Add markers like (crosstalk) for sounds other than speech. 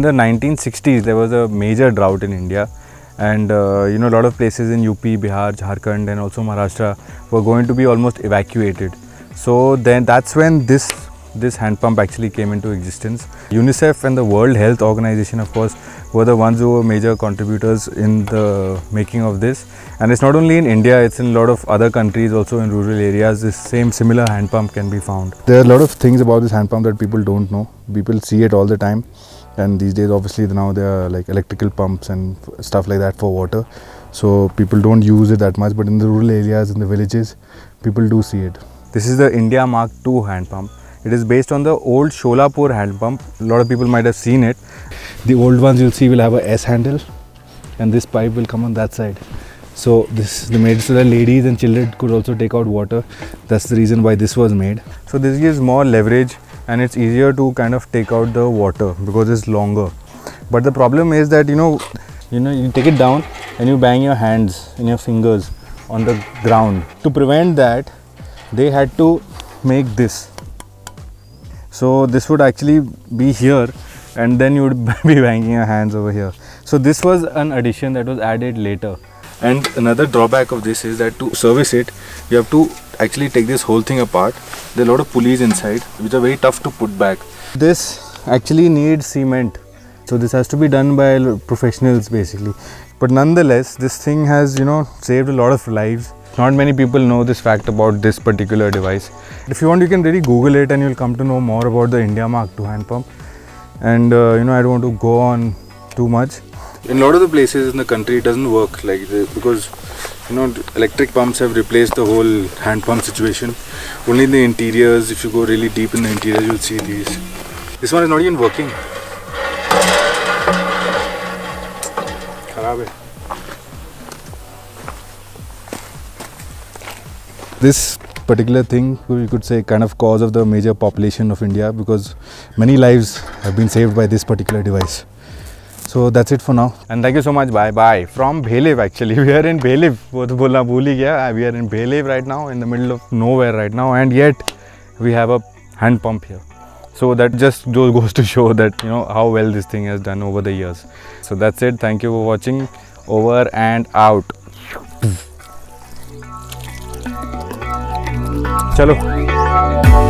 in the 1960s there was a major drought in India and uh, you know a lot of places in UP, Bihar, Jharkhand and also Maharashtra were going to be almost evacuated. So then that's when this this hand pump actually came into existence. UNICEF and the World Health Organization of course were the ones who were major contributors in the making of this and it's not only in India it's in a lot of other countries also in rural areas this same similar hand pump can be found. There are a lot of things about this hand pump that people don't know. People see it all the time and these days obviously now there are like electrical pumps and stuff like that for water. So people don't use it that much but in the rural areas in the villages people do see it. This is the india mark ii hand pump. It is based on the old sholapur hand pump. A lot of people might have seen it. The old ones you'll see will have a s handle and this pipe will come on that side. So this is made so that ladies and children could also take out water. That's the reason why this was made. So this gives more leverage and it's easier to kind of take out the water because it's longer. But the problem is that you know you know you take it down and you bang your hands and your fingers on the ground. To prevent that they had to make this. So this would actually be here and then you would (laughs) be banging your hands over here. So this was an addition that was added later. And another drawback of this is that to service it you have to actually take this whole thing apart. There are a lot of pulleys inside which are very tough to put back. This actually needs cement. So this has to be done by professionals basically. But nonetheless this thing has you know saved a lot of lives. Not many people know this fact about this particular device. If you want you can really google it and you'll come to know more about the india mark ii hand pump. And uh, you know i don't want to go on too much. In a lot of the places in the country it doesn't work like this because you know electric pumps have replaced the whole hand pump situation. Only in the interiors if you go really deep in the interiors you'll see these. This one is not even working. This particular thing you could say kind of cause of the major population of India because many lives have been saved by this particular device so that's it for now and thank you so much bye bye from Bhelev actually (laughs) we are in Bhelev वो तो बोलना भूल ही गया we are in Bhelev right now in the middle of nowhere right now and yet we have a hand pump here so that just goes (laughs) to show that you know how well this thing has done over the years so that's it thank you for watching over and out चलो